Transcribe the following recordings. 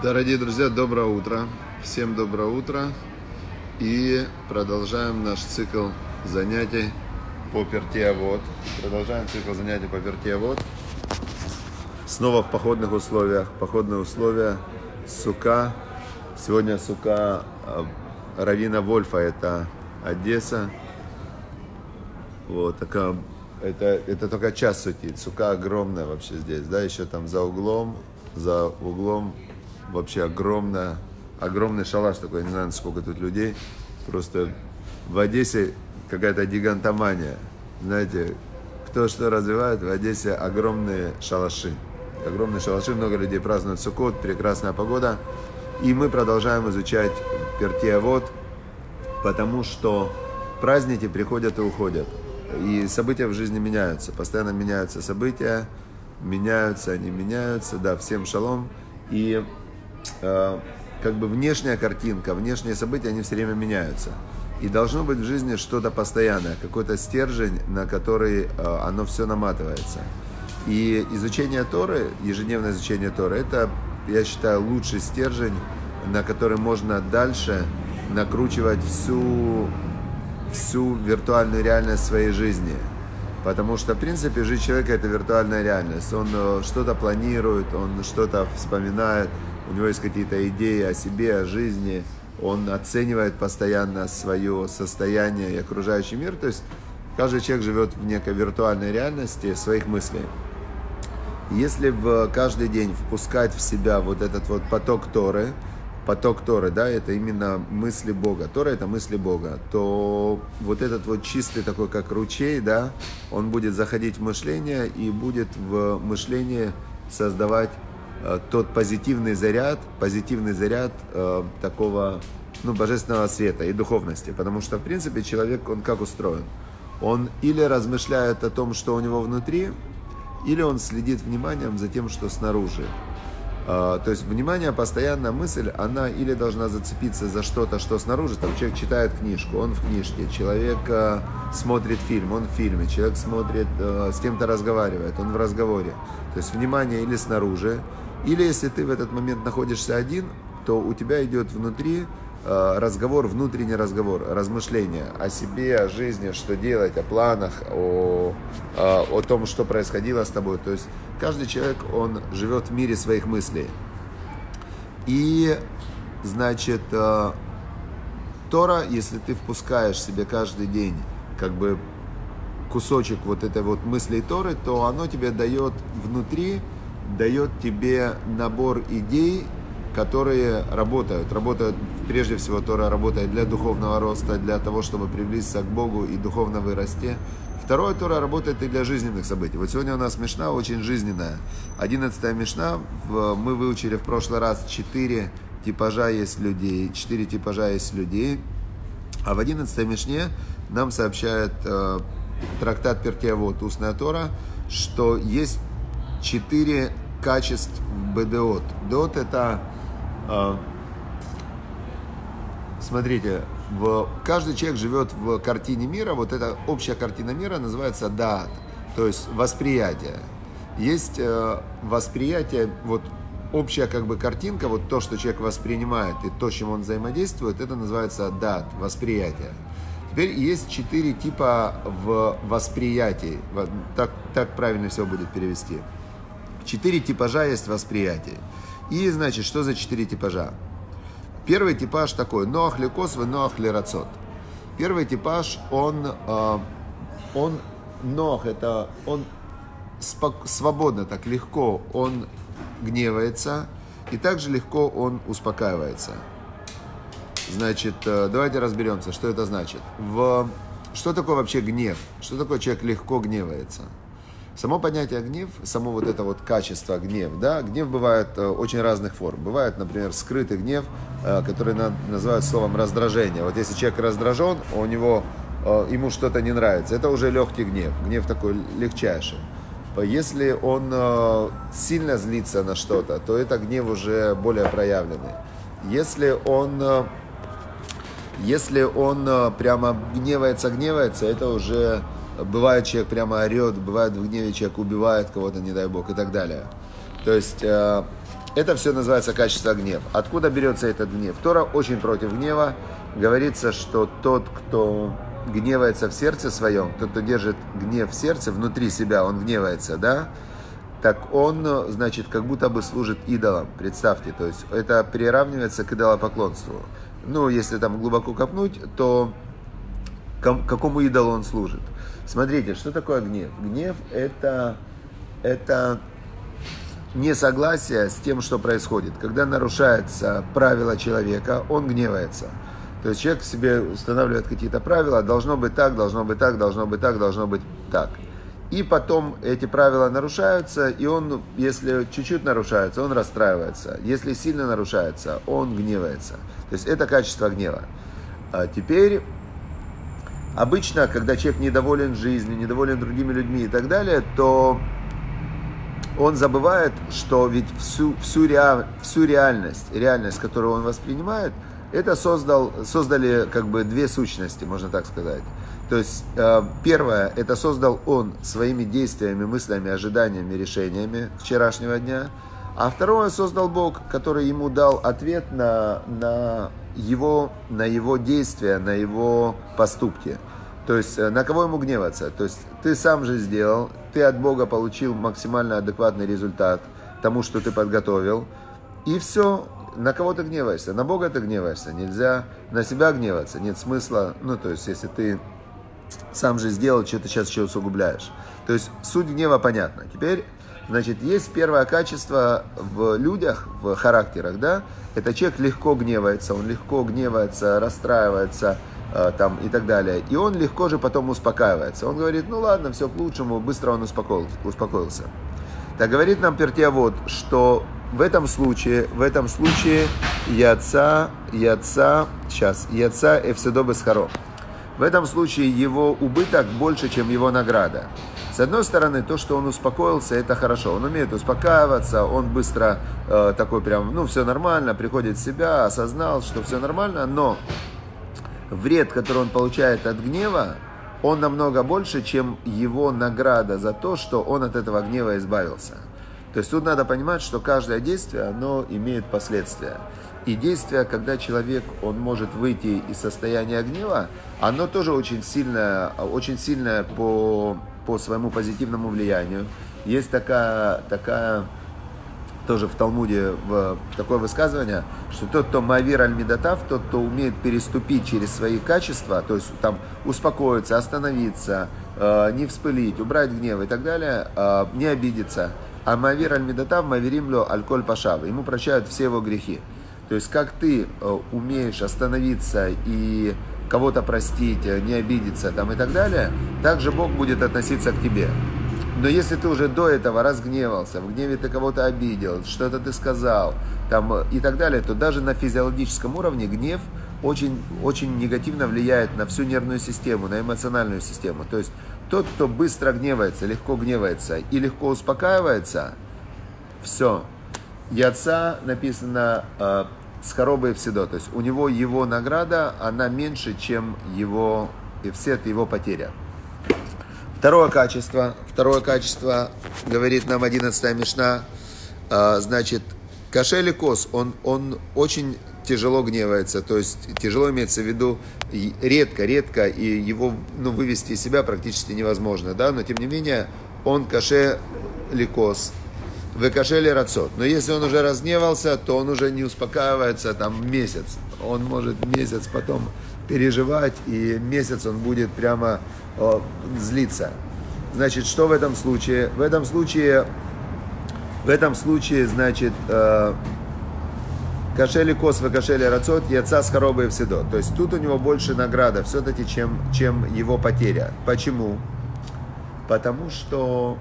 Дорогие друзья, доброе утро. Всем доброе утро. И продолжаем наш цикл занятий по пертиавод. Продолжаем цикл занятий по пертиавод. Снова в походных условиях. Походные условия. Сука. Сегодня сука э, Равина Вольфа. Это Одесса. Вот такая это, это только час сутит. Сука огромная вообще здесь, да, еще там за углом, за углом вообще огромная, огромный шалаш такой, не знаю, сколько тут людей. Просто в Одессе какая-то гигантомания. Знаете, кто что развивает, в Одессе огромные шалаши. Огромные шалаши, много людей празднуют Суккот, прекрасная погода. И мы продолжаем изучать Пертиавод, потому что праздники приходят и уходят. И события в жизни меняются, постоянно меняются события, меняются, они меняются, да, всем шалом. И э, как бы внешняя картинка, внешние события, они все время меняются. И должно быть в жизни что-то постоянное, какой-то стержень, на который э, оно все наматывается. И изучение Торы, ежедневное изучение Торы, это, я считаю, лучший стержень, на который можно дальше накручивать всю всю виртуальную реальность своей жизни. Потому что, в принципе, жизнь человека – это виртуальная реальность. Он э, что-то планирует, он что-то вспоминает, у него есть какие-то идеи о себе, о жизни, он оценивает постоянно свое состояние и окружающий мир. То есть каждый человек живет в некой виртуальной реальности своих мыслей. Если в каждый день впускать в себя вот этот вот поток Торы – поток Торы, да, это именно мысли Бога. Тора это мысли Бога. То вот этот вот чистый такой, как ручей, да, он будет заходить в мышление и будет в мышлении создавать тот позитивный заряд, позитивный заряд э, такого, ну, божественного света и духовности. Потому что, в принципе, человек, он как устроен? Он или размышляет о том, что у него внутри, или он следит вниманием за тем, что снаружи. А, то есть внимание, постоянно мысль, она или должна зацепиться за что-то, что снаружи, там человек читает книжку, он в книжке, человек э, смотрит фильм, он в фильме, человек смотрит, э, с кем-то разговаривает, он в разговоре. То есть внимание или снаружи, или если ты в этот момент находишься один, то у тебя идет внутри Э, разговор, внутренний разговор, размышления о себе, о жизни, что делать, о планах, о, о, о том, что происходило с тобой. То есть каждый человек, он живет в мире своих мыслей. И, значит, э, Тора, если ты впускаешь себе каждый день как бы кусочек вот этой вот мысли Торы, то оно тебе дает внутри, дает тебе набор идей, которые работают. Работают, прежде всего, Тора работает для духовного роста, для того, чтобы приблизиться к Богу и духовно вырасти. Второе, Тора работает и для жизненных событий. Вот сегодня у нас Мишна очень жизненная. Одиннадцатая Мишна, мы выучили в прошлый раз четыре типажа есть людей, четыре типажа есть людей. А в одиннадцатой Мишне нам сообщает э, трактат Пертиавод, устная Тора, что есть четыре качеств БДОТ. ДОТ это а, смотрите, в, каждый человек живет в картине мира, вот эта общая картина мира называется даат, то есть восприятие. Есть э, восприятие, вот общая как бы картинка, вот то, что человек воспринимает и то, с чем он взаимодействует, это называется дат, восприятие. Теперь есть четыре типа в восприятии, так, так правильно все будет перевести. Четыре типажа есть восприятие. И, значит, что за четыре типажа? Первый типаж такой, ноах лекосвы, ноах лерацот. Первый типаж, он, э, он, нох, это, он спок- свободно, так легко, он гневается, и также легко он успокаивается. Значит, э, давайте разберемся, что это значит. В, что такое вообще гнев? Что такое человек легко гневается? Само понятие гнев, само вот это вот качество гнев, да, гнев бывает э, очень разных форм. Бывает, например, скрытый гнев, э, который называют словом раздражение. Вот если человек раздражен, у него, э, ему что-то не нравится, это уже легкий гнев, гнев такой легчайший. Если он сильно злится на что-то, то это гнев уже более проявленный. Если он, если он прямо гневается, гневается, это уже Бывает, человек прямо орет, бывает в гневе человек убивает кого-то, не дай бог, и так далее. То есть, э, Это все называется качество гнев. Откуда берется этот гнев? Тора очень против гнева. Говорится, что тот, кто гневается в сердце своем, тот, кто держит гнев в сердце, внутри себя, он гневается, да, так он, значит, как будто бы служит идолам. Представьте, то есть это приравнивается к идолопоклонству. Ну, если там глубоко копнуть, то какому идолу он служит? Смотрите, что такое гнев? Гнев это, это несогласие с тем, что происходит. Когда нарушается правило человека, он гневается. То есть человек себе устанавливает какие-то правила, должно быть так, должно быть так, должно быть так, должно быть так. И потом эти правила нарушаются, и он, если чуть-чуть нарушается, он расстраивается. Если сильно нарушается, он гневается. То есть это качество гнева. А теперь, обычно, когда человек недоволен жизнью, недоволен другими людьми и так далее, то он забывает, что ведь всю, всю, реаль, всю реальность, реальность, которую он воспринимает, это создал, создали как бы две сущности, можно так сказать. То есть э, первое, это создал он своими действиями, мыслями, ожиданиями, решениями вчерашнего дня. А второе создал Бог, который ему дал ответ на, на, его, на его действия, на его поступки. То есть э, на кого ему гневаться? То есть ты сам же сделал, ты от Бога получил максимально адекватный результат тому, что ты подготовил. И все, на кого ты гневаешься? На Бога ты гневаешься. Нельзя на себя гневаться. Нет смысла. Ну, то есть, если ты сам же сделал, что ты сейчас еще усугубляешь. То есть суть гнева понятна. Теперь, значит, есть первое качество в людях, в характерах, да, это человек легко гневается, он легко гневается, расстраивается, там и так далее. И он легко же потом успокаивается. Он говорит, ну ладно, все к лучшему, быстро он успокоился. успокоился. Так говорит нам Пертиавод, что в этом случае, в этом случае яца, яца, сейчас, яца эфседо бесхаро. В этом случае его убыток больше, чем его награда. С одной стороны, то, что он успокоился, это хорошо. Он умеет успокаиваться, он быстро э, такой прям, ну, все нормально, приходит в себя, осознал, что все нормально, но вред, который он получает от гнева, он намного больше, чем его награда за то, что он от этого гнева избавился. То есть тут надо понимать, что каждое действие, оно имеет последствия. И действие, когда человек, он может выйти из состояния гнева, оно тоже очень сильное, очень сильное по, по своему позитивному влиянию. Есть такая, такая тоже в Талмуде в, такое высказывание, что тот, кто мавир аль медатав, тот, кто умеет переступить через свои качества, то есть там успокоиться, остановиться, э, не вспылить, убрать гнев и так далее, э, не обидеться. А мавир аль медатав, маверимлю аль-коль пашав. Ему прощают все его грехи. То есть, как ты э, умеешь остановиться и кого-то простить, э, не обидеться там и так далее, так же Бог будет относиться к тебе. Но если ты уже до этого разгневался, в гневе ты кого-то обидел, что-то ты сказал там, э, и так далее, то даже на физиологическом уровне гнев очень, очень негативно влияет на всю нервную систему, на эмоциональную систему. То есть тот, кто быстро гневается, легко гневается и легко успокаивается, все. Яца написано с хоробой всегда. То есть у него его награда, она меньше, чем его, и все это его потеря. Второе качество, второе качество, говорит нам 11 Мишна, а, значит, кошель кос, он, он очень тяжело гневается, то есть тяжело имеется в виду редко, редко, и его ну, вывести из себя практически невозможно, да, но тем не менее он каше ликос, выкашели рацот. Но если он уже разневался, то он уже не успокаивается там месяц. Он может месяц потом переживать, и месяц он будет прямо злиться. Значит, что в этом случае? В этом случае, в этом случае, значит, э, кашели кос, кашели рацот, яца с хоробой всегда. То есть тут у него больше награда все-таки, чем, чем его потеря. Почему? Потому что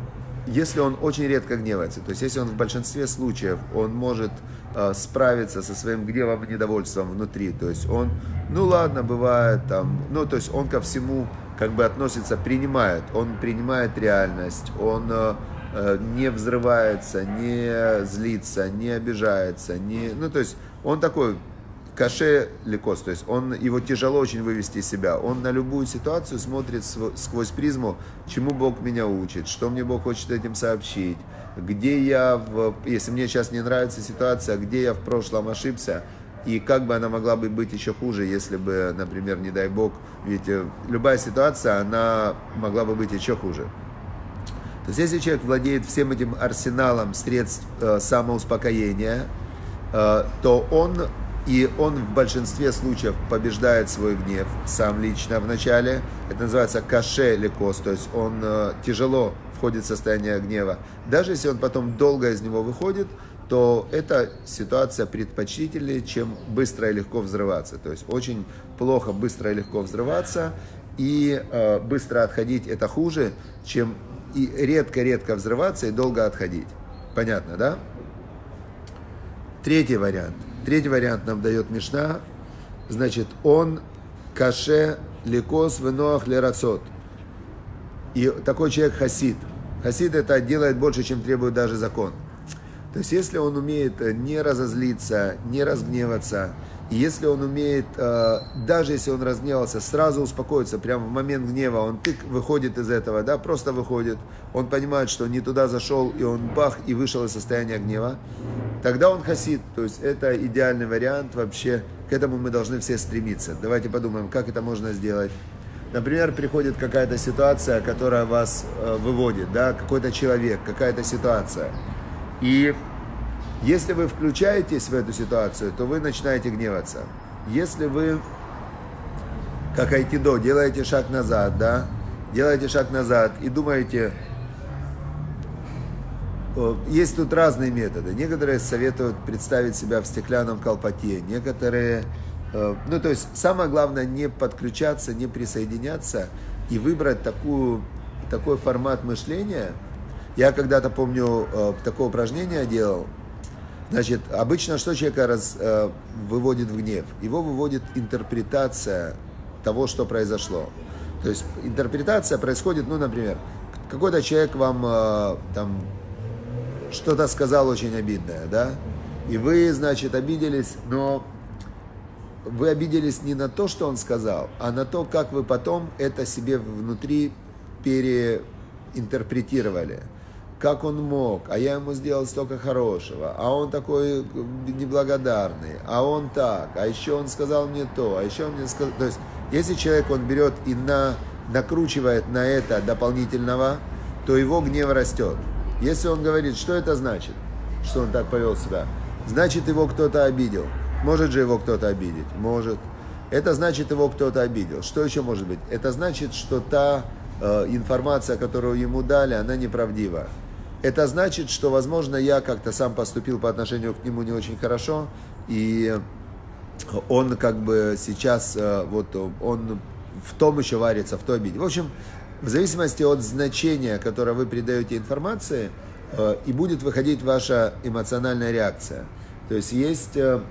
если он очень редко гневается, то есть если он в большинстве случаев, он может э, справиться со своим гневом и недовольством внутри, то есть он, ну ладно, бывает там, ну то есть он ко всему как бы относится, принимает, он принимает реальность, он э, э не взрывается, не злится, не обижается, не, ну то есть он такой каше лекос, то есть он, его тяжело очень вывести из себя. Он на любую ситуацию смотрит сквозь призму, чему Бог меня учит, что мне Бог хочет этим сообщить, где я, в, если мне сейчас не нравится ситуация, где я в прошлом ошибся, и как бы она могла бы быть еще хуже, если бы, например, не дай бог, ведь э, любая ситуация, она могла бы быть еще хуже. То есть если человек владеет всем этим арсеналом средств э, самоуспокоения, э, то он и он в большинстве случаев побеждает свой гнев сам лично в начале. Это называется каше лекос, то есть он э, тяжело входит в состояние гнева. Даже если он потом долго из него выходит, то эта ситуация предпочтительнее, чем быстро и легко взрываться. То есть очень плохо быстро и легко взрываться, и э, быстро отходить это хуже, чем и редко-редко взрываться и долго отходить. Понятно, да? Третий вариант. Третий вариант нам дает Мишна. Значит, он каше лекос венох лерацот. И такой человек хасид. Хасид это делает больше, чем требует даже закон. То есть, если он умеет не разозлиться, не разгневаться, и если он умеет, э, даже если он разгневался, сразу успокоиться, прямо в момент гнева, он тык выходит из этого, да, просто выходит, он понимает, что не туда зашел, и он бах, и вышел из состояния гнева, тогда он хасид. То есть это идеальный вариант вообще, к этому мы должны все стремиться. Давайте подумаем, как это можно сделать. Например, приходит какая-то ситуация, которая вас э, выводит, да, какой-то человек, какая-то ситуация. И если вы включаетесь в эту ситуацию, то вы начинаете гневаться. Если вы, как айкидо, делаете шаг назад, да, делаете шаг назад и думаете, есть тут разные методы. Некоторые советуют представить себя в стеклянном колпаке, некоторые, э, ну то есть самое главное не подключаться, не присоединяться и выбрать такую, такой формат мышления. Я когда-то помню, э, такое упражнение делал, Значит, обычно что человека раз, э, выводит в гнев? Его выводит интерпретация того, что произошло. То есть интерпретация происходит, ну, например, какой-то человек вам э, там что-то сказал очень обидное, да, и вы, значит, обиделись, но вы обиделись не на то, что он сказал, а на то, как вы потом это себе внутри переинтерпретировали как он мог, а я ему сделал столько хорошего, а он такой неблагодарный, а он так, а еще он сказал мне то, а еще он мне сказал... То есть, если человек, он берет и на, накручивает на это дополнительного, то его гнев растет. Если он говорит, что это значит, что он так повел себя, значит его кто-то обидел. Может же его кто-то обидеть? Может. Это значит его кто-то обидел. Что еще может быть? Это значит, что та э, информация, которую ему дали, она неправдива это значит, что, возможно, я как-то сам поступил по отношению к нему не очень хорошо, и он как бы сейчас, э, вот он в том еще варится, в той обиде. В общем, в зависимости от значения, которое вы придаете информации, э, и будет выходить ваша эмоциональная реакция. То есть есть, э,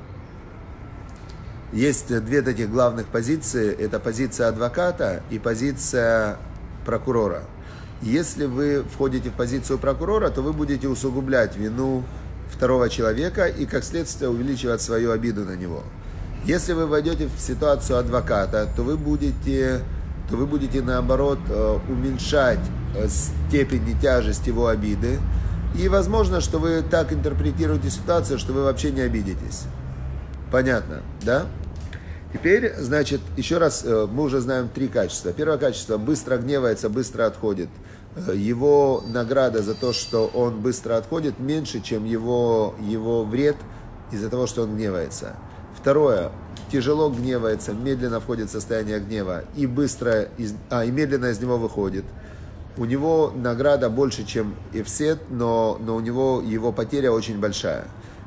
есть две таких главных позиции. Это позиция адвоката и позиция прокурора – если вы входите в позицию прокурора, то вы будете усугублять вину второго человека и, как следствие, увеличивать свою обиду на него. Если вы войдете в ситуацию адвоката, то вы будете, то вы будете наоборот э, уменьшать э, степень и тяжесть его обиды. И возможно, что вы так интерпретируете ситуацию, что вы вообще не обидитесь. Понятно, да? Теперь, значит, еще раз, э, мы уже знаем три качества. Первое качество – быстро гневается, быстро отходит. Э, его награда за то, что он быстро отходит, меньше, чем его, его вред из-за того, что он гневается. Второе – тяжело гневается, медленно входит в состояние гнева и быстро, из, а, и медленно из него выходит. У него награда больше, чем Эфсет, но, но у него его потеря очень большая.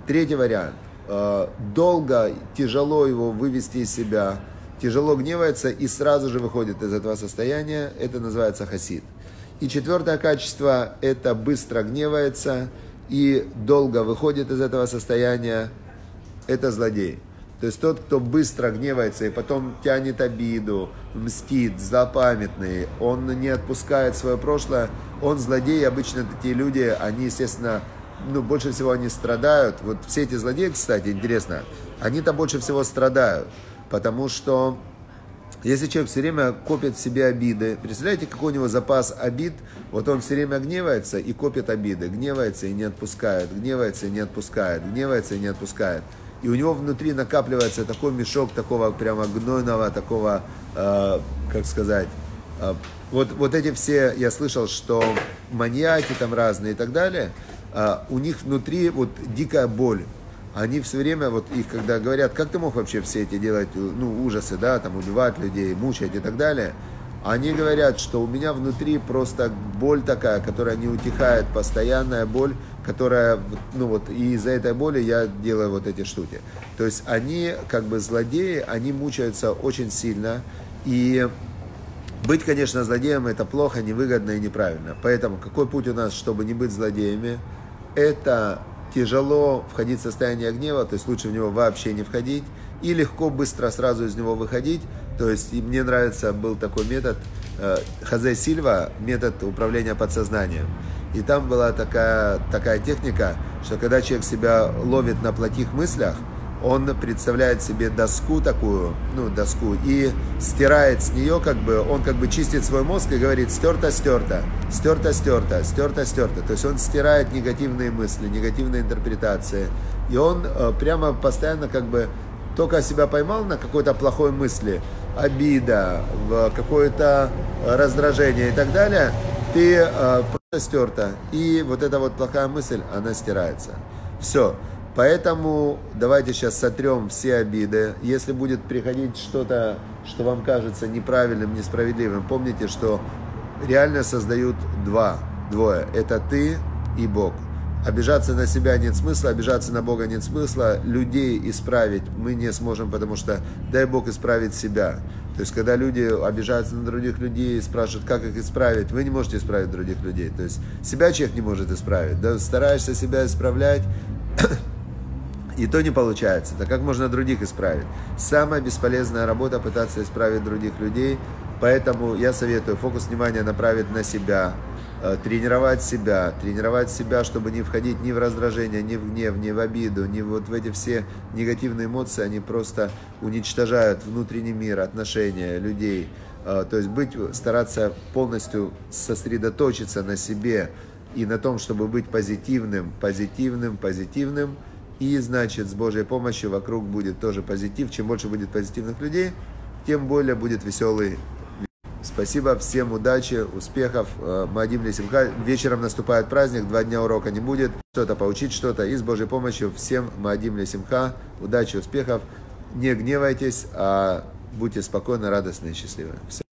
Третий вариант – долго, тяжело его вывести из себя, тяжело гневается и сразу же выходит из этого состояния, это называется хасид. И четвертое качество – это быстро гневается и долго выходит из этого состояния, это злодей. То есть тот, кто быстро гневается и потом тянет обиду, мстит, злопамятный, он не отпускает свое прошлое, он злодей. Обычно такие люди, они, естественно, ну, больше всего они страдают. Вот все эти злодеи, кстати, интересно, они-то больше всего страдают, потому что если человек все время копит в себе обиды, представляете, какой у него запас обид, вот он все время гневается и копит обиды, гневается и не отпускает, гневается и не отпускает, гневается и не отпускает. И у него внутри накапливается такой мешок такого прямо гнойного, такого, э, как сказать, э, вот, вот эти все, я слышал, что маньяки там разные и так далее, у них внутри вот дикая боль они все время, вот их когда говорят, как ты мог вообще все эти делать, ну, ужасы, да, там, убивать людей, мучать и так далее, они говорят, что у меня внутри просто боль такая, которая не утихает, постоянная боль, которая, ну вот, и из-за этой боли я делаю вот эти штуки. То есть они, как бы злодеи, они мучаются очень сильно, и быть, конечно, злодеем это плохо, невыгодно и неправильно. Поэтому какой путь у нас, чтобы не быть злодеями? Это тяжело входить в состояние гнева, то есть лучше в него вообще не входить, и легко, быстро сразу из него выходить. То есть и мне нравится, был такой метод э, Хазе Сильва, метод управления подсознанием. И там была такая, такая техника, что когда человек себя ловит на плохих мыслях, он представляет себе доску такую, ну, доску, и стирает с нее, как бы, он как бы чистит свой мозг и говорит, стерто, стерто, стерто, стерто, стерто, стерто. То есть он стирает негативные мысли, негативные интерпретации. И он э, прямо постоянно как бы только себя поймал на какой-то плохой мысли, обида, какое-то раздражение и так далее, ты э, просто стерто. И вот эта вот плохая мысль, она стирается. Все. Поэтому давайте сейчас сотрем все обиды. Если будет приходить что-то, что вам кажется неправильным, несправедливым, помните, что реально создают два, двое. Это ты и Бог. Обижаться на себя нет смысла, обижаться на Бога нет смысла. Людей исправить мы не сможем, потому что дай Бог исправить себя. То есть, когда люди обижаются на других людей и спрашивают, как их исправить, вы не можете исправить других людей. То есть, себя человек не может исправить. Да, стараешься себя исправлять, и то не получается. Так как можно других исправить? Самая бесполезная работа пытаться исправить других людей. Поэтому я советую фокус внимания направить на себя, э, тренировать себя, тренировать себя, чтобы не входить ни в раздражение, ни в гнев, ни в обиду, ни вот в эти все негативные эмоции, они просто уничтожают внутренний мир, отношения людей. Э, то есть быть, стараться полностью сосредоточиться на себе и на том, чтобы быть позитивным, позитивным, позитивным – и, значит, с Божьей помощью вокруг будет тоже позитив. Чем больше будет позитивных людей, тем более будет веселый. Спасибо, всем удачи, успехов. Э, Мадим Лесимха. Вечером наступает праздник, два дня урока не будет. Что-то поучить, что-то. И с Божьей помощью всем Мадим Лесимха. Удачи, успехов. Не гневайтесь, а будьте спокойны, радостны и счастливы. Все.